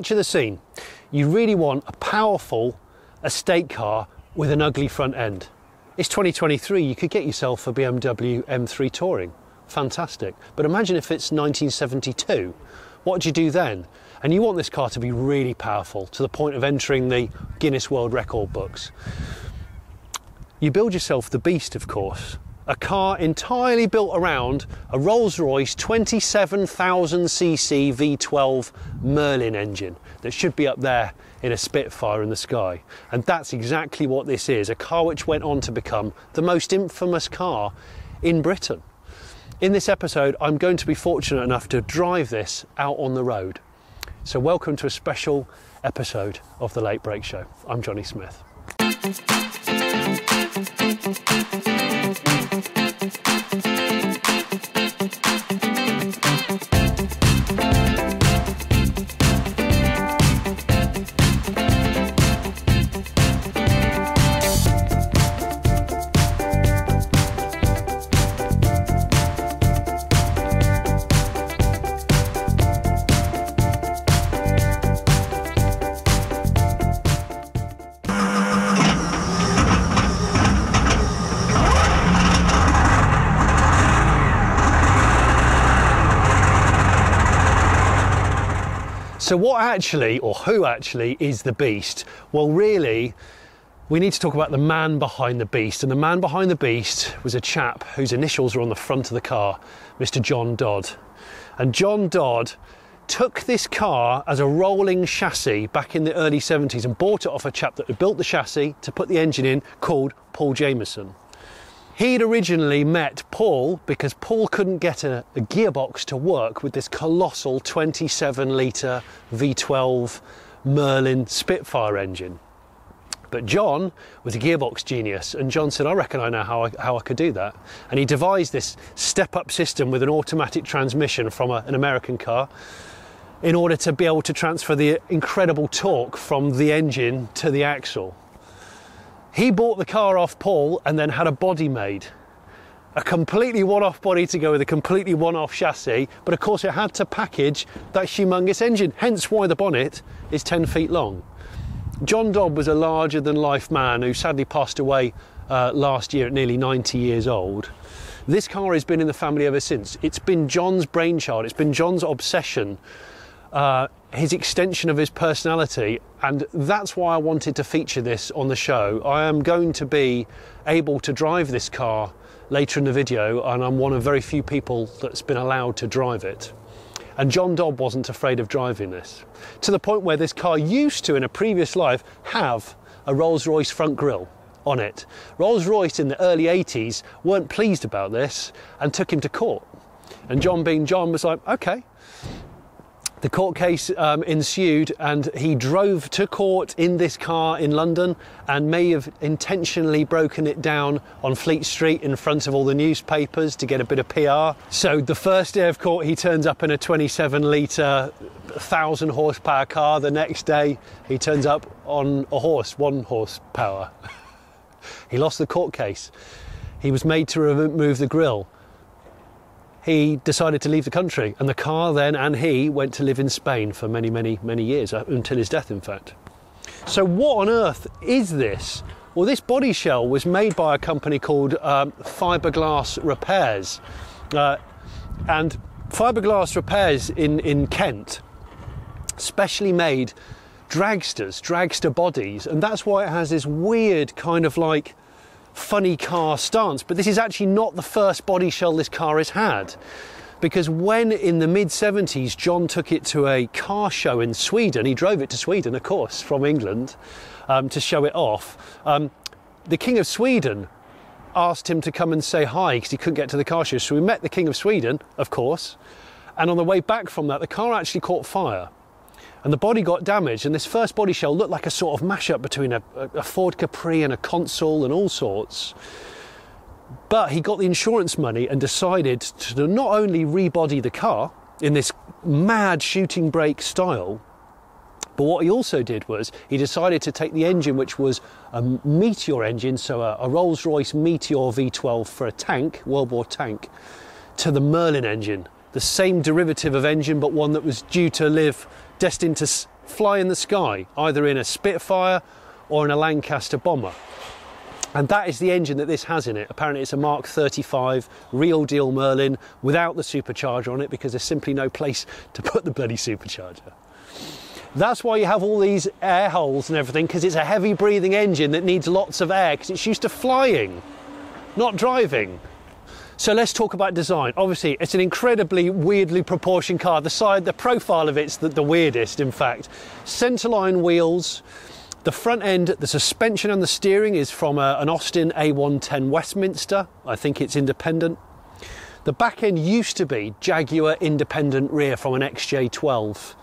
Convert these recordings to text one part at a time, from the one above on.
picture the scene. You really want a powerful estate car with an ugly front end. It's 2023, you could get yourself a BMW M3 Touring. Fantastic. But imagine if it's 1972. What do you do then? And you want this car to be really powerful to the point of entering the Guinness World Record books. You build yourself the Beast, of course, a car entirely built around a Rolls Royce 27,000cc V12 Merlin engine that should be up there in a Spitfire in the sky. And that's exactly what this is a car which went on to become the most infamous car in Britain. In this episode, I'm going to be fortunate enough to drive this out on the road. So, welcome to a special episode of The Late Brake Show. I'm Jonny Smith. Thank you. So, what actually, or who actually, is the beast? Well, really, we need to talk about the man behind the beast. And the man behind the beast was a chap whose initials are on the front of the car, Mr. John Dodd. And John Dodd took this car as a rolling chassis back in the early 70s and bought it off a chap that had built the chassis to put the engine in called Paul Jameson. He'd originally met Paul because Paul couldn't get a, a gearbox to work with this colossal 27 litre V12 Merlin Spitfire engine. But John was a gearbox genius, and John said, I reckon I know how I, how I could do that. And he devised this step up system with an automatic transmission from a, an American car in order to be able to transfer the incredible torque from the engine to the axle. He bought the car off Paul and then had a body made. A completely one off body to go with a completely one off chassis, but of course it had to package that humongous engine, hence why the bonnet is 10 feet long. John Dodd was a larger than life man who sadly passed away uh, last year at nearly 90 years old. This car has been in the family ever since. It's been John's brainchild, it's been John's obsession uh, his extension of his personality, and that's why I wanted to feature this on the show. I am going to be able to drive this car later in the video, and I'm one of very few people that's been allowed to drive it. And John Dodd wasn't afraid of driving this, to the point where this car used to, in a previous life, have a Rolls Royce front grille on it. Rolls Royce in the early 80s weren't pleased about this and took him to court. And John, being John, was like, okay, the court case um, ensued, and he drove to court in this car in London and may have intentionally broken it down on Fleet Street in front of all the newspapers to get a bit of PR. So, the first day of court, he turns up in a 27 litre, 1,000 horsepower car. The next day, he turns up on a horse, one horsepower. he lost the court case. He was made to remove the grille he decided to leave the country, and the car then and he went to live in Spain for many, many, many years, uh, until his death, in fact. So, what on earth is this? Well, this body shell was made by a company called um, Fiberglass Repairs. Uh, and Fiberglass Repairs in, in Kent specially made dragsters, dragster bodies, and that's why it has this weird kind of like funny car stance, but this is actually not the first body shell this car has had. Because when in the mid 70s John took it to a car show in Sweden, he drove it to Sweden, of course, from England um, to show it off. Um, the King of Sweden asked him to come and say hi because he couldn't get to the car show. So we met the King of Sweden, of course, and on the way back from that, the car actually caught fire and the body got damaged. And this first body shell looked like a sort of mashup between a, a Ford Capri and a Consul and all sorts. But he got the insurance money and decided to not only rebody the car in this mad shooting brake style, but what he also did was he decided to take the engine, which was a Meteor engine, so a, a Rolls Royce Meteor V12 for a tank, World War tank, to the Merlin engine, the same derivative of engine, but one that was due to live destined to fly in the sky, either in a Spitfire or in a Lancaster bomber. And that is the engine that this has in it. Apparently, it's a Mark 35 real deal Merlin without the supercharger on it because there's simply no place to put the bloody supercharger. That's why you have all these air holes and everything because it's a heavy breathing engine that needs lots of air because it's used to flying, not driving. So let's talk about design. Obviously, it's an incredibly weirdly proportioned car. The side, the profile of it's the, the weirdest, in fact. Centerline wheels, the front end, the suspension and the steering is from a, an Austin A110 Westminster. I think it's independent. The back end used to be Jaguar independent rear from an XJ12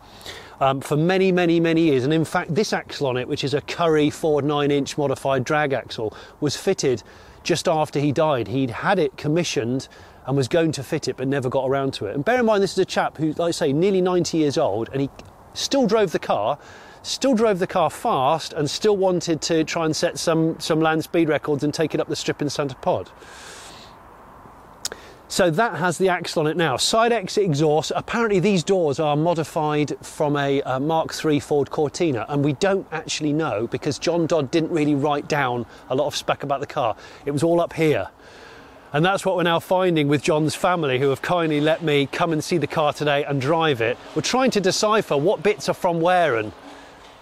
um, for many, many, many years. And in fact, this axle on it, which is a Currie Ford 9 inch modified drag axle, was fitted just after he died. He'd had it commissioned and was going to fit it but never got around to it. And bear in mind, this is a chap who, like I say, nearly 90 years old and he still drove the car still drove the car fast and still wanted to try and set some, some land speed records and take it up the strip in Santa Pod. So that has the axle on it now. Side exit exhaust. Apparently, these doors are modified from a, a Mark III Ford Cortina, and we don't actually know because John Dodd didn't really write down a lot of spec about the car. It was all up here. And that's what we're now finding with John's family, who have kindly let me come and see the car today and drive it. We're trying to decipher what bits are from where and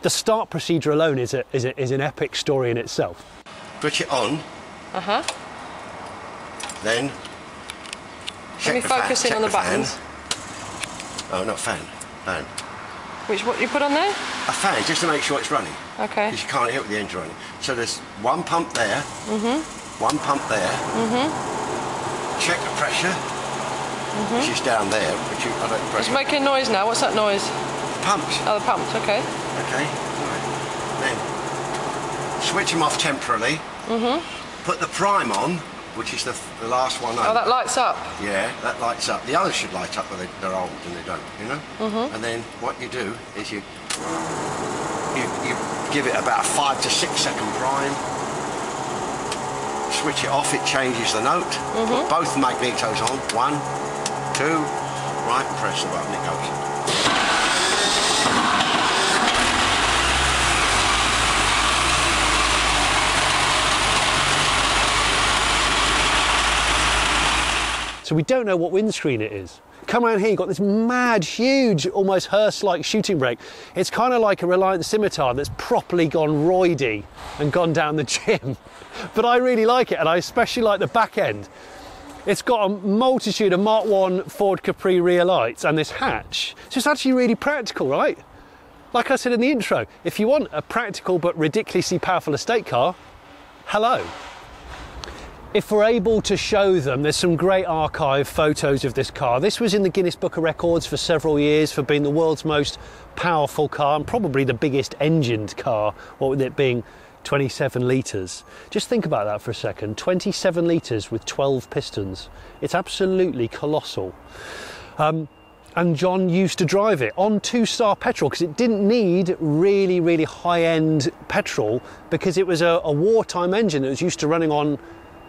the start procedure alone is, a, is, a, is an epic story in itself. Put it on. Uh huh. Let me focus in on the, the buttons. Oh, not fan. Fan. Which what you put on there? A fan, just to make sure it's running. Okay. Because you can't hear it with the engine running. So there's one pump there. Mhm. One pump there. Mhm. Check the pressure. Mm -hmm. Which is down there, but you, I don't It's making noise now. What's that noise? Pumps. Oh, the pumps. Okay. Okay, right. Then switch them off temporarily. Mm-hmm. Put the prime on, which is the, the last one Oh, that lights up? Yeah, that lights up. The others should light up, but they, they're old and they don't, you know? Mm-hmm. And then what you do is you, you, you give it about a five to six second prime. Switch it off, it changes the note. Mm-hmm. Put both magnetos on. One, two, right, and press the button, it goes. So we don't know what windscreen it is. Come around here, you've got this mad, huge, almost hearse-like shooting brake. It's kind of like a Reliant Scimitar that's properly gone roidy and gone down the gym. but I really like it, and I especially like the back end. It's got a multitude of Mark 1 Ford Capri rear lights and this hatch. So it's actually really practical, right? Like I said in the intro, if you want a practical but ridiculously powerful estate car, hello if we're able to show them, there's some great archive photos of this car. This was in the Guinness Book of Records for several years for being the world's most powerful car and probably the biggest engined car, what with it being 27 litres. Just think about that for a second 27 litres with 12 pistons. It's absolutely colossal. Um, and John used to drive it on two star petrol because it didn't need really, really high end petrol because it was a, a wartime engine that was used to running on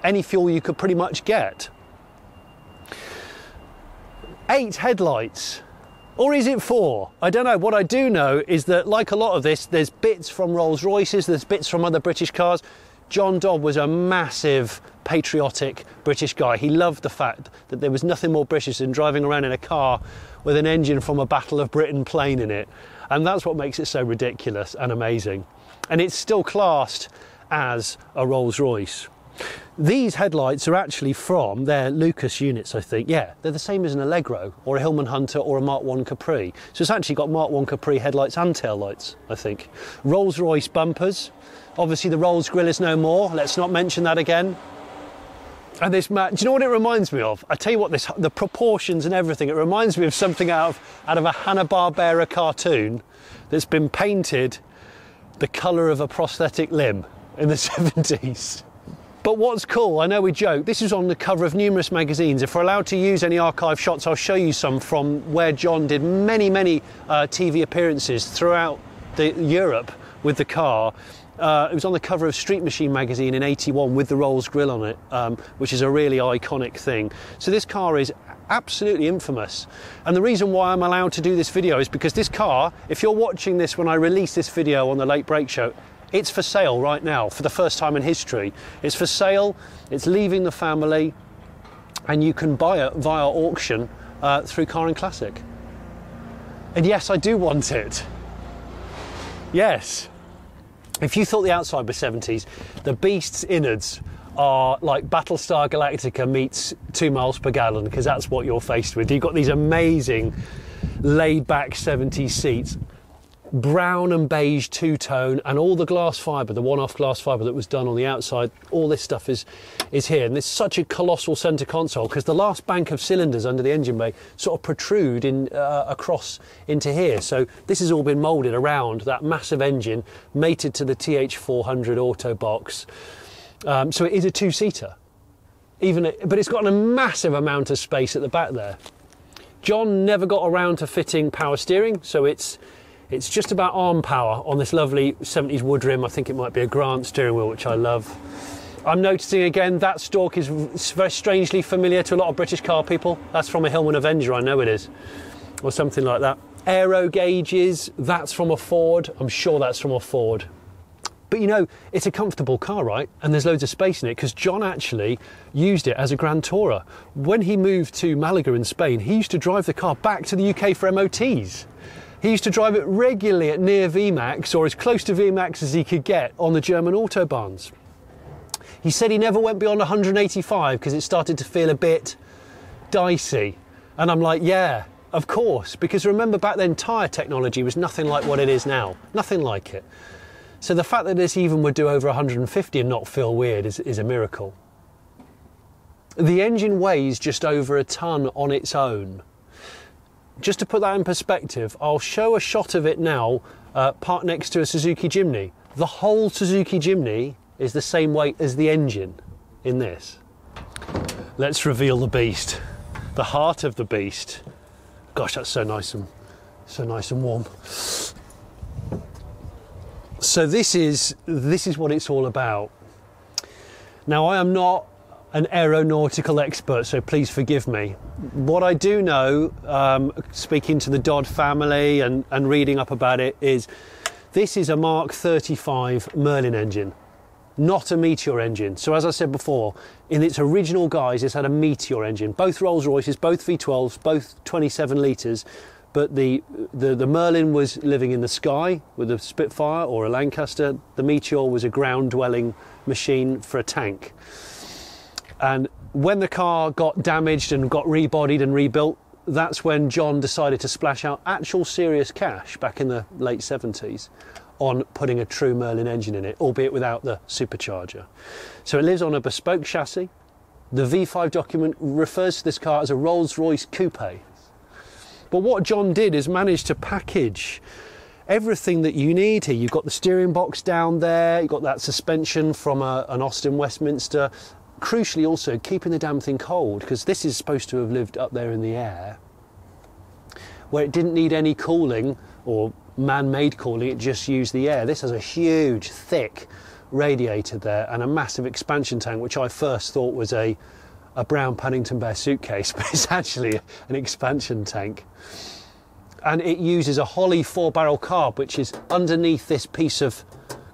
any fuel you could pretty much get. Eight headlights. Or is it four? I don't know. What I do know is that, like a lot of this, there's bits from Rolls Royces, there's bits from other British cars. John Dodd was a massive patriotic British guy. He loved the fact that there was nothing more British than driving around in a car with an engine from a Battle of Britain plane in it. And that's what makes it so ridiculous and amazing. And it's still classed as a Rolls Royce. These headlights are actually from their Lucas units, I think. Yeah, they're the same as an Allegro or a Hillman Hunter or a Mark 1 Capri. So it's actually got Mark 1 Capri headlights and tail lights, I think. Rolls Royce bumpers. Obviously, the Rolls grill is no more. Let's not mention that again. And this mat, do you know what it reminds me of? I tell you what, this the proportions and everything. It reminds me of something out of out of a Hanna Barbera cartoon that's been painted the colour of a prosthetic limb in the 70s. But what's cool, I know we joke, this is on the cover of numerous magazines. If we're allowed to use any archive shots, I'll show you some from where John did many, many uh, TV appearances throughout the, Europe with the car. Uh, it was on the cover of Street Machine magazine in 81 with the Rolls grill on it, um, which is a really iconic thing. So this car is absolutely infamous. And the reason why I'm allowed to do this video is because this car, if you're watching this when I release this video on the Late Brake Show, it's for sale right now for the first time in history. It's for sale, it's leaving the family, and you can buy it via auction uh, through Car and Classic. And yes, I do want it. Yes. If you thought the outside was 70s, the Beast's innards are like Battlestar Galactica meets two miles per gallon because that's what you're faced with. You've got these amazing laid back 70s seats, brown and beige two tone, and all the glass fibre, the one off glass fibre that was done on the outside, all this stuff is, is here. And there's such a colossal centre console because the last bank of cylinders under the engine bay sort of protrude in, uh, across into here. So this has all been moulded around that massive engine mated to the TH400 auto box. Um, so it is a two seater. Even, but it's got a massive amount of space at the back there. John never got around to fitting power steering, so it's it's just about arm power on this lovely 70s wood rim. I think it might be a Grant steering wheel, which I love. I'm noticing again that stalk is very strangely familiar to a lot of British car people. That's from a Hillman Avenger, I know it is, or something like that. Aero gauges, that's from a Ford. I'm sure that's from a Ford. But you know, it's a comfortable car, right? And there's loads of space in it because John actually used it as a Grand Tourer. When he moved to Malaga in Spain, he used to drive the car back to the UK for MOTs. He used to drive it regularly at near VMAX or as close to VMAX as he could get on the German autobahns. He said he never went beyond 185 because it started to feel a bit dicey. And I'm like, yeah, of course, because remember back then tyre technology was nothing like what it is now. Nothing like it. So the fact that this even would do over 150 and not feel weird is, is a miracle. The engine weighs just over a tonne on its own. Just to put that in perspective, I'll show a shot of it now uh, parked next to a Suzuki Jimny. The whole Suzuki Jimny is the same weight as the engine in this. Let's reveal the beast, the heart of the beast. Gosh, that's so nice and so nice and warm. So this is this is what it's all about. Now I am not an aeronautical expert, so please forgive me. What I do know, um, speaking to the Dodd family and, and reading up about it, is this is a Mark 35 Merlin engine, not a Meteor engine. So as I said before, in its original guise, it's had a Meteor engine. Both Rolls Royces, both V12s, both 27 litres, but the, the, the Merlin was living in the sky with a Spitfire or a Lancaster. The Meteor was a ground dwelling machine for a tank. And when the car got damaged and got rebodied and rebuilt, that's when John decided to splash out actual serious cash back in the late 70s on putting a true Merlin engine in it, albeit without the supercharger. So it lives on a bespoke chassis. The V5 document refers to this car as a Rolls Royce coupe. But what John did is manage to package everything that you need here. You've got the steering box down there, you've got that suspension from a, an Austin Westminster, crucially also keeping the damn thing cold because this is supposed to have lived up there in the air where it didn't need any cooling or man-made cooling it just used the air. This has a huge thick radiator there and a massive expansion tank which i first thought was a a brown paddington bear suitcase but it's actually an expansion tank. And it uses a Holley four barrel carb which is underneath this piece of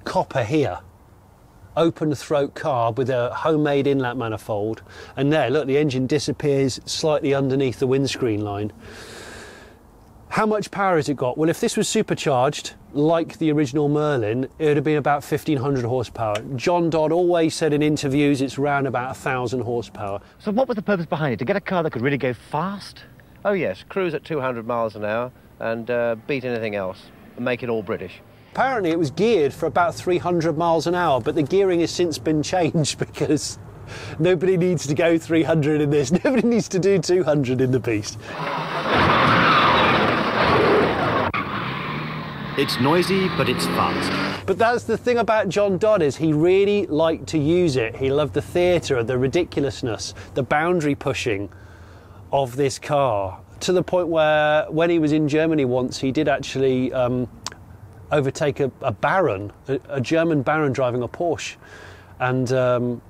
copper here open throat carb with a homemade inlet manifold. And there, look, the engine disappears slightly underneath the windscreen line. How much power has it got? Well, if this was supercharged, like the original Merlin, it would have been about 1500 horsepower. John Dodd always said in interviews it's around about 1000 horsepower. So, what was the purpose behind it? To get a car that could really go fast? Oh, yes, cruise at 200 miles an hour and uh, beat anything else and make it all British. Apparently, it was geared for about 300 miles an hour, but the gearing has since been changed because nobody needs to go 300 in this. Nobody needs to do 200 in the Beast. It's noisy, but it's fast. But that's the thing about John Dodd is he really liked to use it. He loved the theatre, the ridiculousness, the boundary pushing of this car to the point where when he was in Germany once, he did actually um, overtake a, a baron, a, a German baron driving a Porsche, and um,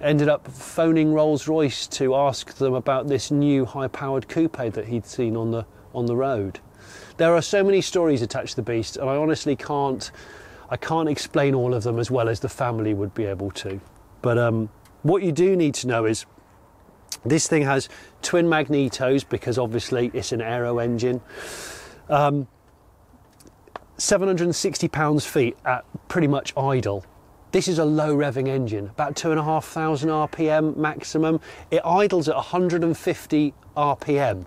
ended up phoning Rolls Royce to ask them about this new high-powered coupe that he'd seen on the on the road. There are so many stories attached to the beast, and I honestly can't I can't explain all of them as well as the family would be able to. But um, what you do need to know is this thing has twin magnetos because obviously it's an aero engine. Um, 760 pounds feet at pretty much idle. This is a low revving engine, about two and a half thousand RPM maximum. It idles at 150 RPM.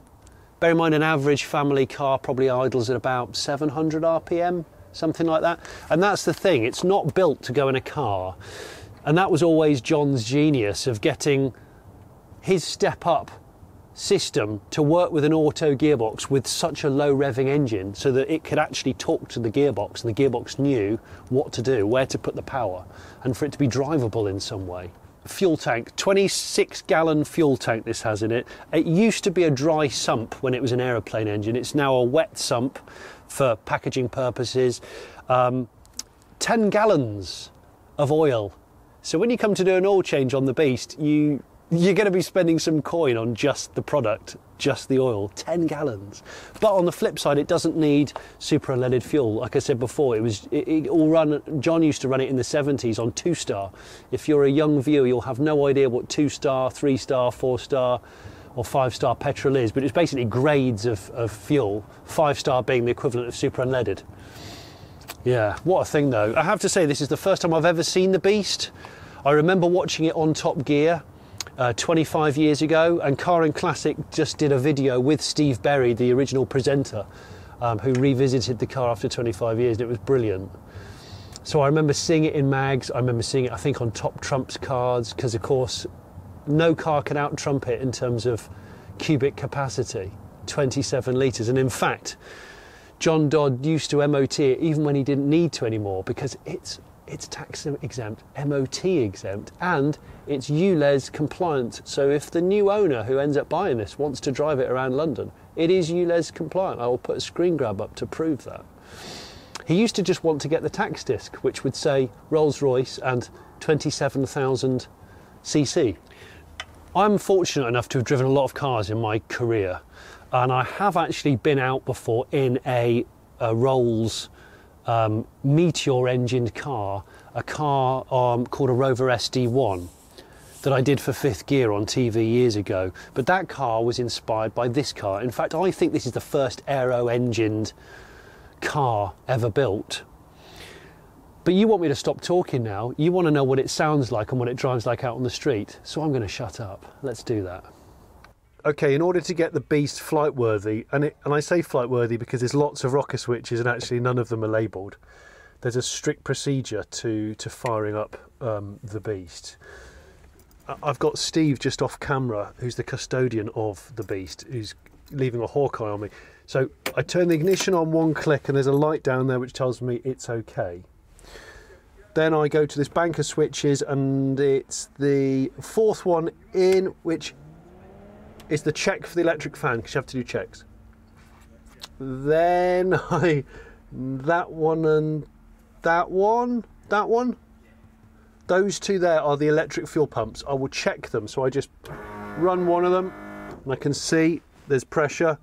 Bear in mind, an average family car probably idles at about 700 RPM, something like that. And that's the thing, it's not built to go in a car. And that was always John's genius of getting his step up system to work with an auto gearbox with such a low revving engine so that it could actually talk to the gearbox and the gearbox knew what to do, where to put the power, and for it to be drivable in some way. Fuel tank, 26 gallon fuel tank this has in it. It used to be a dry sump when it was an aeroplane engine, it's now a wet sump for packaging purposes. Um, 10 gallons of oil. So when you come to do an oil change on the Beast, you you're going to be spending some coin on just the product, just the oil, 10 gallons. But on the flip side, it doesn't need super unleaded fuel. Like I said before, it was it, it all run. John used to run it in the 70s on two star. If you're a young viewer, you'll have no idea what two star, three star, four star, or five star petrol is. But it's basically grades of, of fuel. Five star being the equivalent of super unleaded. Yeah, what a thing though. I have to say, this is the first time I've ever seen the Beast. I remember watching it on Top Gear uh, 25 years ago, and Car and Classic just did a video with Steve Berry, the original presenter, um, who revisited the car after 25 years, and it was brilliant. So I remember seeing it in mags. I remember seeing it, I think, on Top Trumps cards, because of course, no car can out trump it in terms of cubic capacity 27 litres. And in fact, John Dodd used to MOT it even when he didn't need to anymore because it's it's tax exempt, MOT exempt, and it's ULEZ compliant. So if the new owner who ends up buying this wants to drive it around London, it is ULEZ compliant. I will put a screen grab up to prove that. He used to just want to get the tax disc, which would say Rolls Royce and 27,000 cc. I'm fortunate enough to have driven a lot of cars in my career, and I have actually been out before in a, a Rolls um, Meteor engined car, a car um, called a Rover SD1 that I did for fifth gear on TV years ago. But that car was inspired by this car. In fact, I think this is the first aero engined car ever built. But you want me to stop talking now. You want to know what it sounds like and what it drives like out on the street. So I'm going to shut up. Let's do that. Okay, in order to get the Beast flight worthy, and, it, and I say flight worthy because there's lots of rocker switches and actually none of them are labelled. There's a strict procedure to, to firing up um, the Beast. I've got Steve just off camera, who's the custodian of the beast, who's leaving a hawk eye on me. So I turn the ignition on one click, and there's a light down there which tells me it's okay. Then I go to this bank of switches, and it's the fourth one in, which is the check for the electric fan, because you have to do checks. Then I, that one and that one, that one, those two there are the electric fuel pumps. I will check them. So I just run one of them and I can see there's pressure.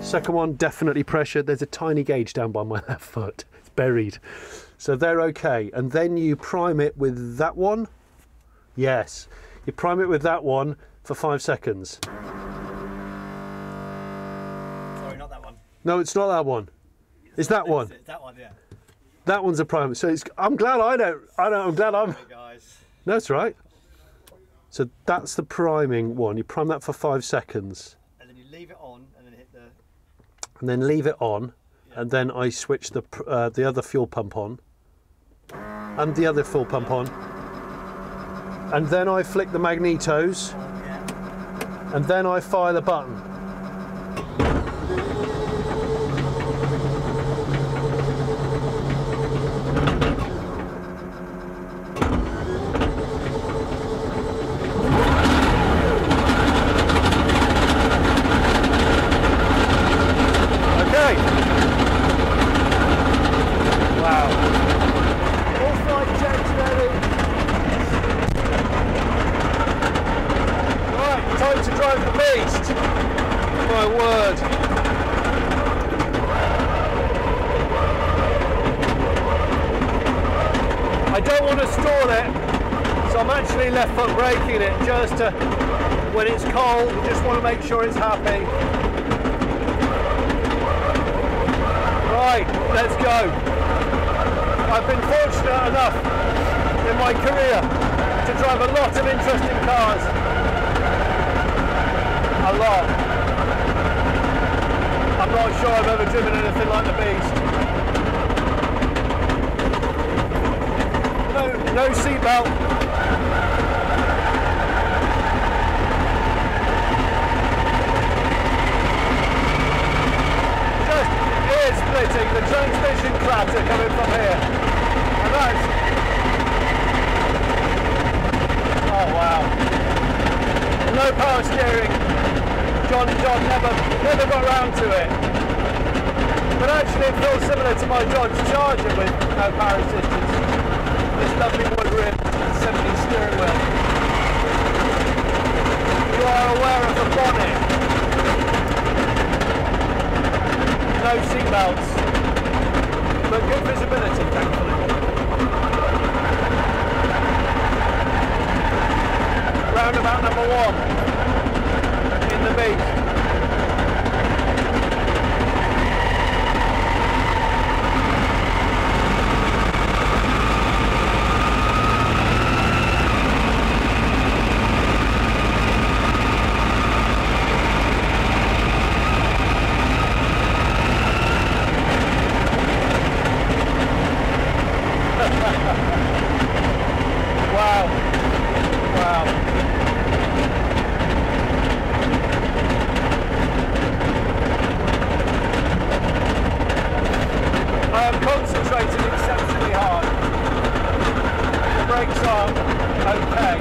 Second one, definitely pressure. There's a tiny gauge down by my left foot. It's buried. So they're okay. And then you prime it with that one. Yes. You prime it with that one for five seconds. Sorry, not that one. No, it's not that one. It's that one. It's that one, yeah. That one's a prime. So it's, I'm glad I don't. I don't. I'm glad I'm. Hey guys. No, that's right. So that's the priming one. You prime that for five seconds, And then you leave it on and then hit the. and then leave it on, and then I switch the uh, the other fuel pump on, and the other fuel pump on, and then I flick the magnetos, and then I fire the button. Okay. I don't want to stall it, so I'm actually left foot braking it just to, when it's cold, we just want to make sure it's happy. Right, let's go. I've been fortunate enough in my career to drive a lot of interesting cars. A lot. I'm not sure I've ever driven anything like the Beast. No, no seatbelt. Just ear splitting, the transmission clatter coming from here. And that's... Oh wow. No power steering. John John never never got round to it. But actually it feels similar to my Dodge Charger with no power assistance. This lovely wood rim, 70 steering wheel. You are aware of the bonnet. No seatbelts. But good visibility, thankfully. Roundabout number one in the beast. Wow. Wow. I am concentrating exceptionally hard. The brakes are okay.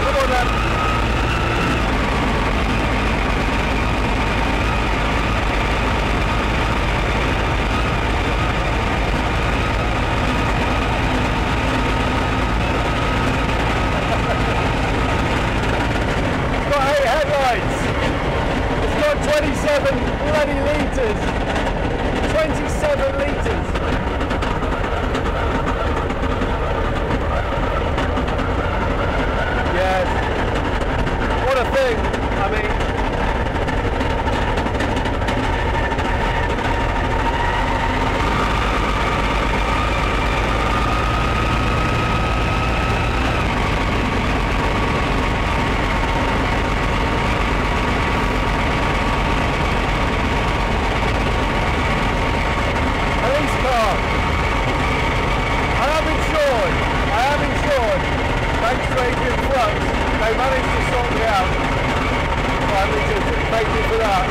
Come on then. It's got eight headlights. It's got 27 bloody litres. 27 litres. Yes. What a thing. I mean, police car. I am insured. I am insured. Thanks to Adrian Flux, they managed to sort me out. So I need to thank you for that.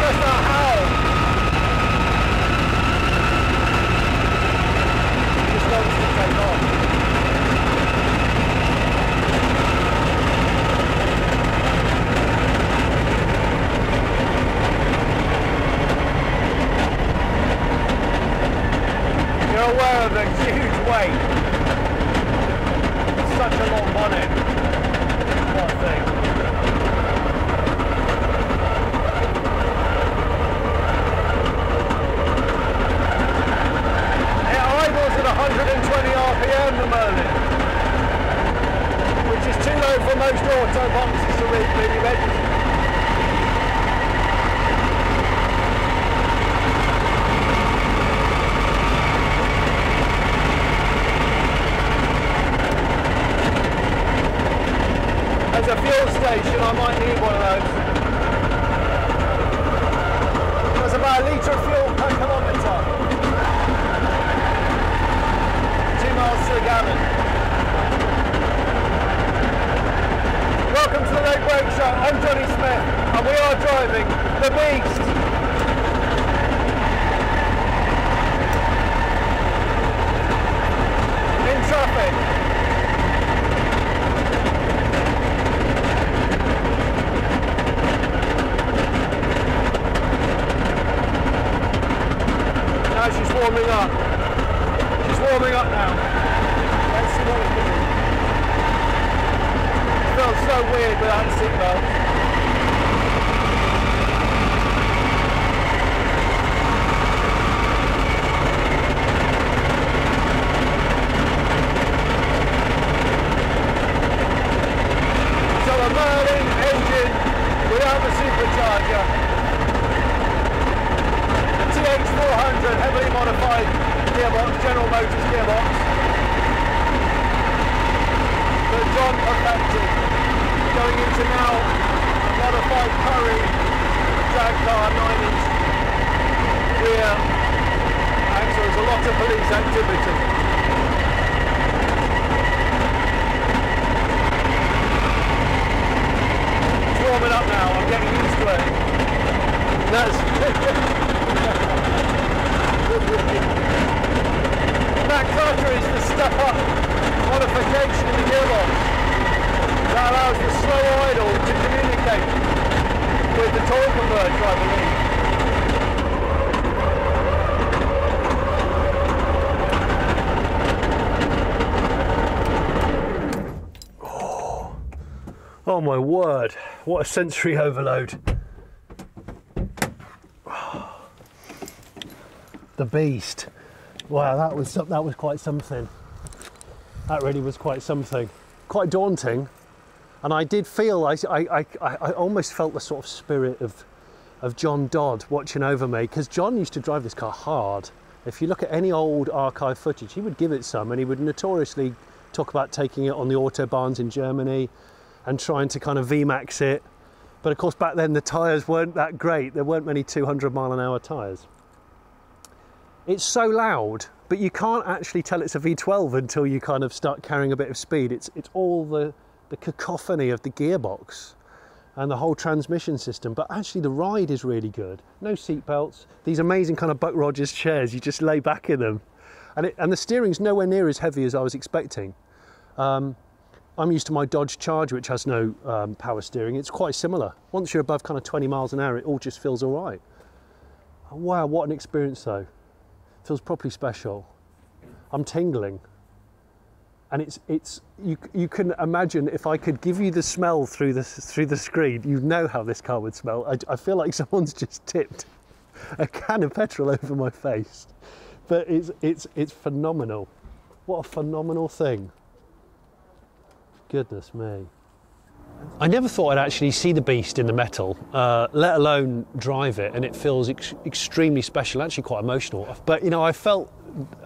Just not how. Just wants to take off. You're aware of the huge weight. Such a long thing. It idles at 120 RPM, the Merlin. Which is too low for most auto boxes to really registered. As a fuel station, I might need one of those. That's about a litre of fuel per kilometre. Two miles to the gallon. Welcome to the No Brake Show. I'm Jonny Smith, and we are driving the Beast. In traffic. warming up. She's warming up now. Let's see what we can do. It felt so weird without the seatbelt. So a Merlin engine without the supercharger. The TH400 heavily modified gearbox, General Motors gearbox. The John perfected. Going into now modified Currie drag car 9 inch rear axle. There's a lot of police activity. Warming up now. I'm getting used to it. That's that clutcher is the step up modification in the gearbox that allows the slow idle to communicate with the torque converter, I believe. Oh. oh my word, what a sensory overload. The beast. Wow, that was that was quite something. That really was quite something. Quite daunting. And I did feel I, I, I, I almost felt the sort of spirit of of John Dodd watching over me because John used to drive this car hard. If you look at any old archive footage, he would give it some and he would notoriously talk about taking it on the autobahns in Germany and trying to kind of VMAX it. But of course, back then the tyres weren't that great. There weren't many 200 mile an hour tyres. It's so loud, but you can't actually tell it's a V12 until you kind of start carrying a bit of speed. It's, it's all the, the cacophony of the gearbox and the whole transmission system. But actually, the ride is really good. No seat belts. These amazing kind of Buck Rogers chairs. You just lay back in them, and it, and the steering's nowhere near as heavy as I was expecting. Um, I'm used to my Dodge Charger, which has no um, power steering. It's quite similar. Once you're above kind of 20 miles an hour, it all just feels all right. Wow, what an experience though. Feels properly special. I'm tingling and it's it's you you can imagine if I could give you the smell through the through the screen, you'd know how this car would smell. I, I feel like someone's just tipped a can of petrol over my face, but it's it's it's phenomenal. What a phenomenal thing! Goodness me. I never thought I'd actually see the beast in the metal, uh, let alone drive it, and it feels ex- extremely special, actually quite emotional. But you know, I felt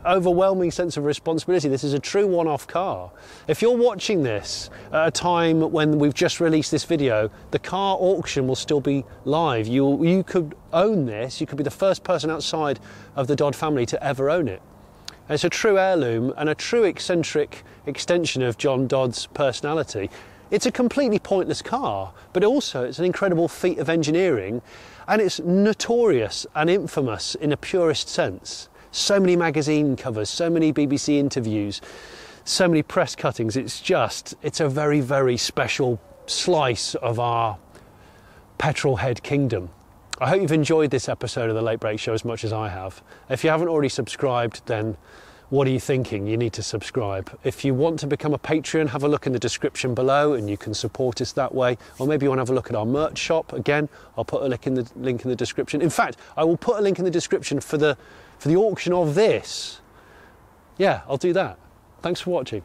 overwhelming sense of responsibility. This is a true one-off car. If you're watching this at a time when we've just released this video, the car auction will still be live. You you could own this. You could be the first person outside of the Dodd family to ever own it. It's a true heirloom and a true eccentric extension of John Dodd's personality. It's a completely pointless car, but also it's an incredible feat of engineering and it's notorious and infamous in a purest sense. So many magazine covers, so many BBC interviews, so many press cuttings. It's just, it's a very, very special slice of our petrolhead kingdom. I hope you've enjoyed this episode of the Late Brake Show as much as I have. If you haven't already subscribed, then what are you thinking? You need to subscribe. If you want to become a Patreon, have a look in the description below and you can support us that way. Or maybe you want to have a look at our merch shop. Again, I'll put a link in the link in the description. In fact, I will put a link in the description for the for the auction of this. Yeah, I'll do that. Thanks for watching.